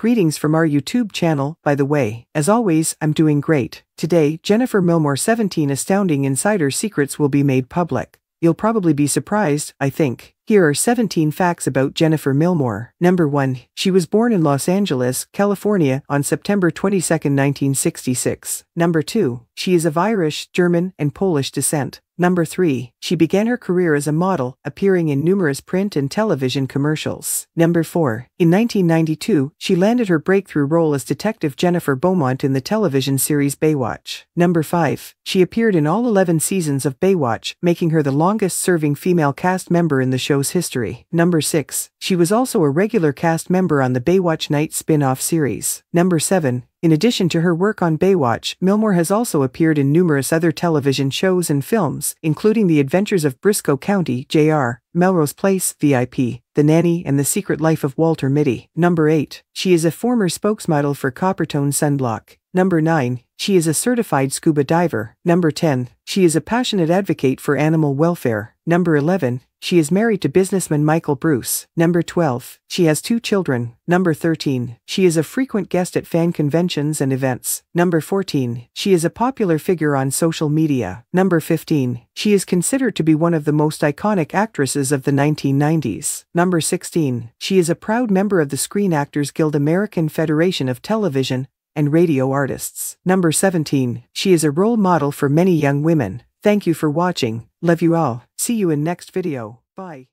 Greetings from our YouTube channel, by the way. As always, I'm doing great. Today, Jennifer Milmore 17 astounding insider secrets will be made public. You'll probably be surprised, I think. Here are 17 facts about Jennifer Milmore. Number 1. She was born in Los Angeles, California on September 22, 1966. Number 2. She is of Irish, German, and Polish descent. Number 3. She began her career as a model, appearing in numerous print and television commercials. Number 4. In 1992, she landed her breakthrough role as Detective Jennifer Beaumont in the television series Baywatch. Number 5. She appeared in all 11 seasons of Baywatch, making her the longest-serving female cast member in the show's history. Number 6. She was also a regular cast member on the Baywatch Night spin-off series. Number 7. In addition to her work on Baywatch, Milmore has also appeared in numerous other television shows and films, including The Adventures of Brisco County, Jr., Melrose Place, VIP, The Nanny, and The Secret Life of Walter Mitty. Number 8. She is a former spokesmodel for Coppertone Sunblock. Number 9. She is a certified scuba diver. Number 10. She is a passionate advocate for animal welfare. Number 11. She is married to businessman Michael Bruce. Number 12. She has two children. Number 13. She is a frequent guest at fan conventions and events. Number 14. She is a popular figure on social media. Number 15. She is considered to be one of the most iconic actresses of the 1990s. Number 16. She is a proud member of the Screen Actors Guild American Federation of Television and Radio Artists. Number 17. She is a role model for many young women. Thank you for watching. Love you all. See you in next video. Bye.